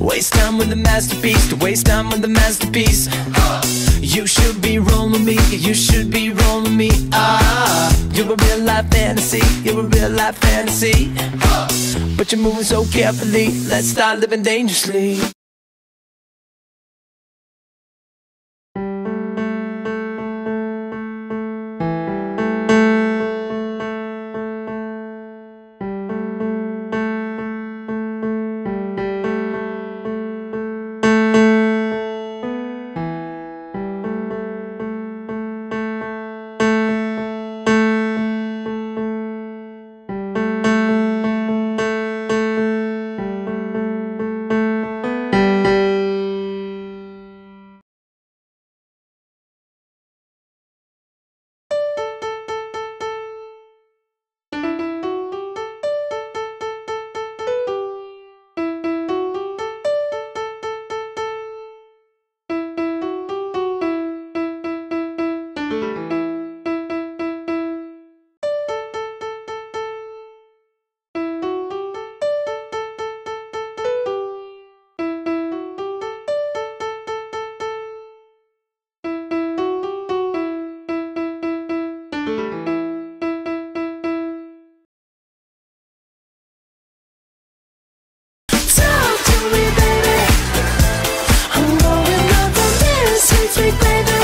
Waste time with the masterpiece, to waste time with the masterpiece. You should be rolling me, you should be rolling me. Ah, you're a real life fantasy, you're a real life fantasy. But you're moving so carefully, let's start living dangerously. baby.